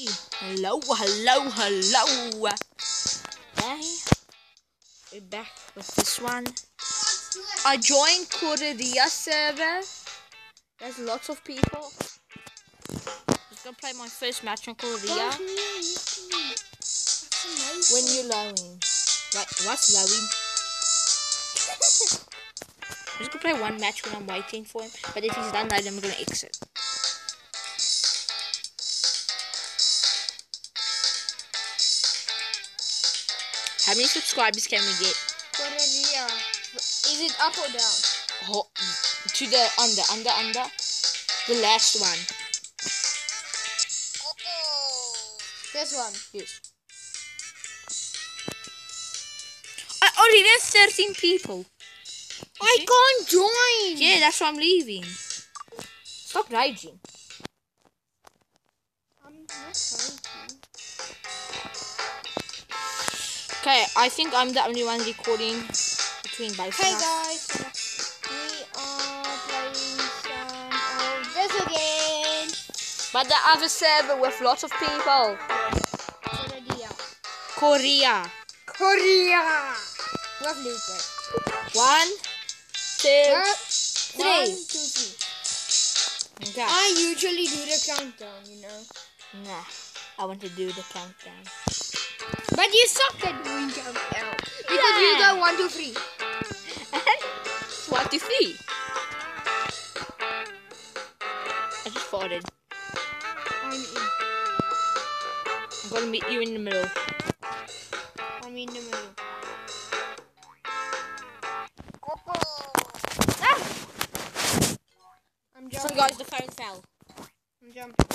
Hello, hello, hello. Okay. We're back with this one. I joined Korea server. There's lots of people. I'm Just gonna play my first match on Korea. When you're lowing. What, what's lowing? I'm just gonna play one match when I'm waiting for him. But if he's done that, then we're gonna exit. How many subscribers can we get? Is it up or down? To the under, under, under. The last one. This one. Yes. Uh, I already there's 13 people. I can't join. Yeah, that's why I'm leaving. Stop raging. I'm not trying to. Okay, I think I'm the only one recording between both Hey guys, we are playing some of this again. But the other server with lots of people. Korea. Korea. Korea. With Lucas. One, two, One, three. two, three. Okay. I usually do the countdown, you know. Nah, I want to do the countdown. But you suck at doing countdown. Because you go one, two, three. One, two, three. I just farted. I'm in. I'm gonna meet you in the middle. I'm in the middle. Ah! I'm So guys, the phone fell. I'm jumping.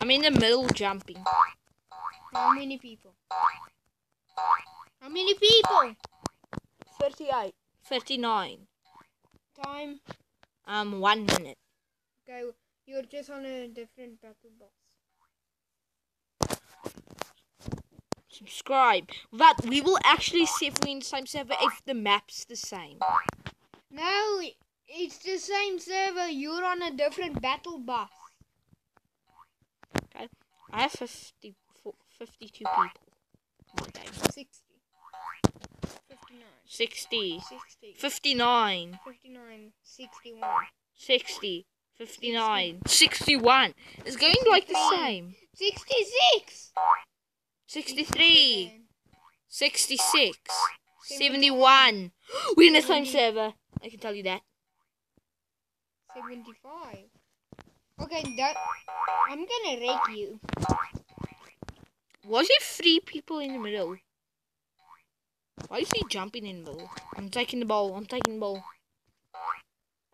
I'm in the middle jumping. How many people? How many people? 38. 39. Time. Um, one minute. Okay, you're just on a different battle box. Subscribe. But we will actually see if we're in the same server if the map's the same. No, it's the same server. You're on a different battle bus. I have 50, 52 people. in the game. 60. 59. 60. 60. 59. 59. 61. 60. 59. 61. It's going like the same. 66. 63. 66. 71. We're in the same server. I can tell you that. 75. Okay, that. I'm gonna rake you. Was it three people in the middle? Why is he jumping in the middle? I'm taking the ball. I'm taking the ball.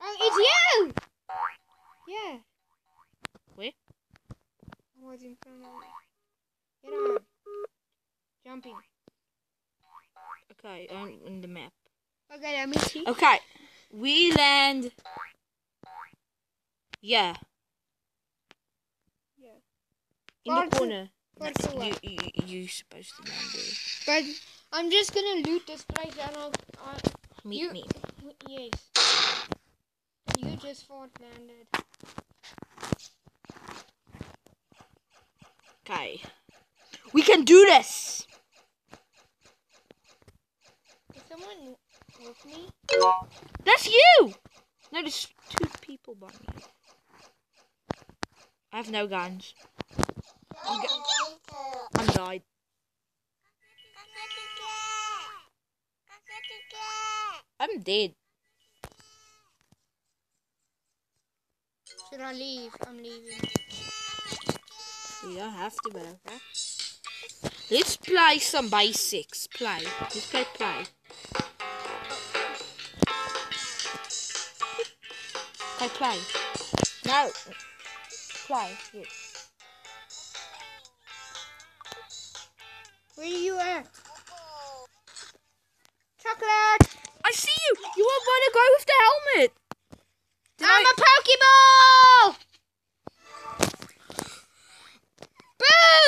Oh, it's you! Yeah. Where? I was in front of you. Get on. Jumping. Okay, I'm in the map. Okay, let me see. Okay, we land. Yeah, Yeah. in Far the corner. To you, you, you supposed to land there. But I'm just gonna loot this place and I'll. i Meet You- me. yes. You just fought landed. Okay, we can do this. Is someone with me? That's you. No, there's two people by me. I have no guns. I'm, go- I'm died. I'm dead. Should I leave? I'm leaving. You don't have to, but okay. Let's play some basics. Play. Let's play play. Play play. No. Play. Yes. Where are you at? Chocolate! I see you. You are about to go with the helmet. Did I'm I- a Pokeball!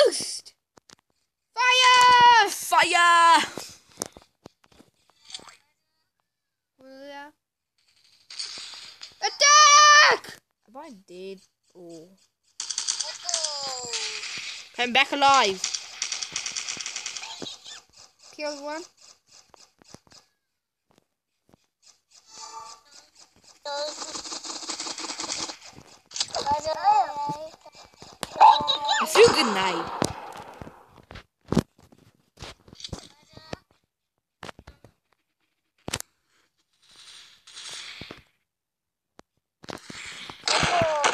Boost! Fire! Fire! Yeah. Attack! Am I dead? Oh. I'm back alive. Killed one. I a good night.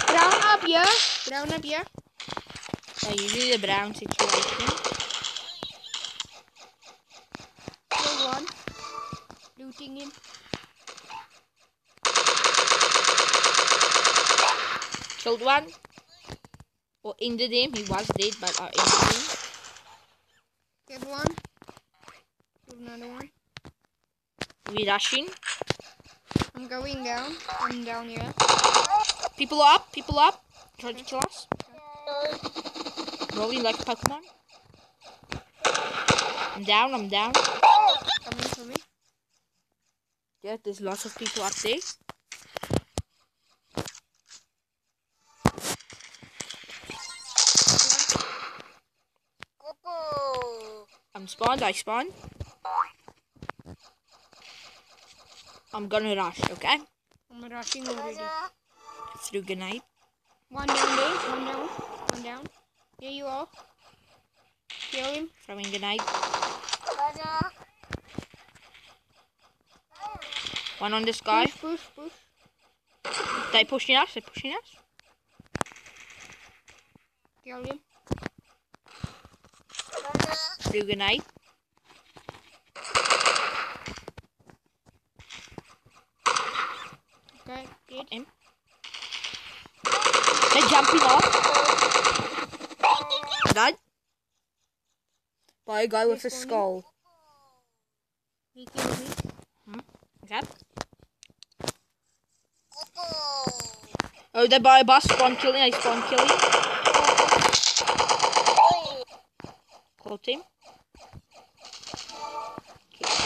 Brown up here. Brown up here. Uh, usually the brown situation. Killed one. Looting him. Killed one. Or injured him. He was dead, but I injured him. Killed one. Killed another one. We rushing. I'm going down. I'm down here. People up. People up. Trying to kill us. Rolling like a Pokemon. I'm down. I'm down. Coming for me. Yeah, there's lots of people up there. I'm spawned. I spawned. I'm gonna rush. Okay. I'm rushing already. Through grenade. One down there. One down. One down. Here you are. Kill him. Throwing grenade. One on this guy. Push, push, push. They pushing us. They pushing us. Kill him. Through grenade. Okay, good. Him. They're jumping off. Died. By a guy with a skull. He killed me. Hmm? Okay. Oh, they're by a bus. Spawn killing. I spawn killing. Caught him.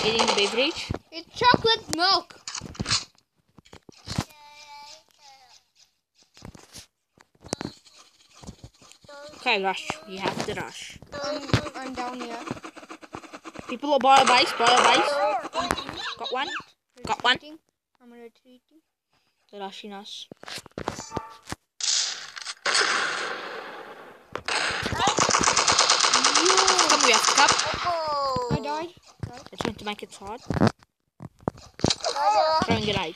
Eating the beverage. It's chocolate milk. Okay, rush. You have to rush. I'm, I'm down here. People are by a base. By a base. Got one. Got one. Retreating. I'm retreating. They're rushing. Come, we have to cup. Oh. I died. I trying to make it hard. Oh. Throwing it out.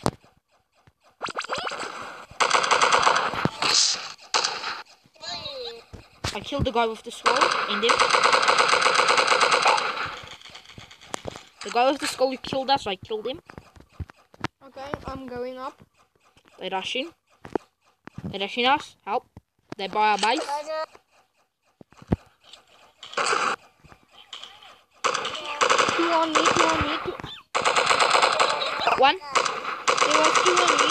I killed the guy with the skull. In him. The guy with the skull who killed us, I killed him. Okay, I'm going up. They're rushing. They're rushing us. Help. They're by our base. Two on me, two on me. Two. One. There was two on me.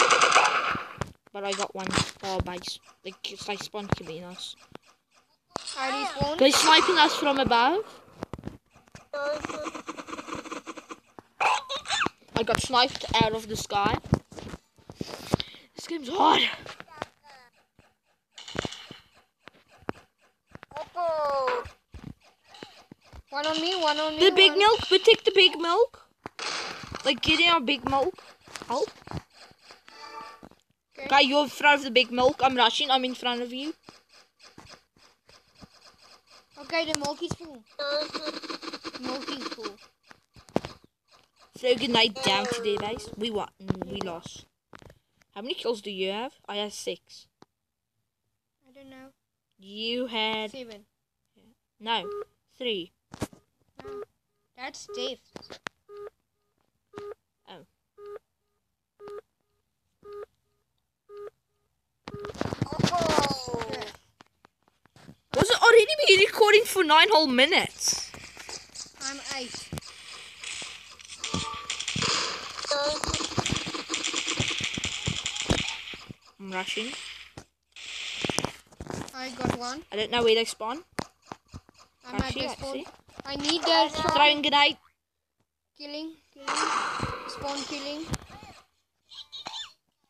But I got one by our base. They, it's like spawn killing us. They're sniping us from above. I got sniped out of the sky. This game's hard. Oh. One on me, one on me. The big one- milk, we take the big milk. Like getting our big milk. Help. Okay. Guy, you're in front of the big milk. I'm rushing. I'm in front of you. Okay, the milk is full. milk is full. So good night down today, guys. We won. We lost. How many kills do you have? I have six. I don't know. You had Seven. no three. No. That's Dave. Oh. Okay. Was it already been recording for nine whole minutes? I'm rushing. I got one. I don't know where they spawn. I'm at spawn. I need their spawn. Throwing grenade. Killing, killing. Spawn killing.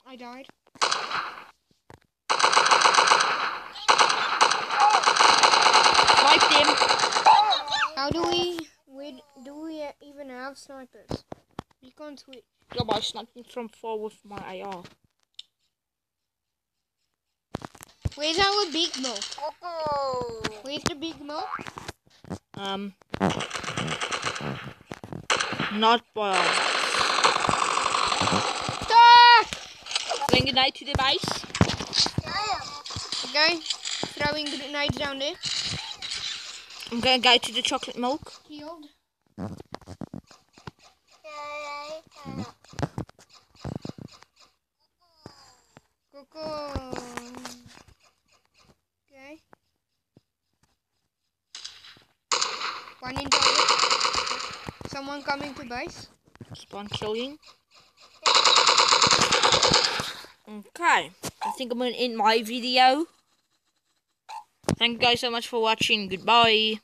I died. Sniped him. How do we, we do we even have snipers? We can't switch. Yeah, but I sniped from far with my AR. Where's our big milk? Coco. Where's the big milk? Um, not by. Stop! Saying goodnight to the base. Okay. throwing grenades down there. I'm gonna go to the chocolate milk. Healed. Coco. Okay. One in Someone coming to base. Spawn killing. Okay, I think I'm gonna end my video. Thank you guys so much for watching. Goodbye.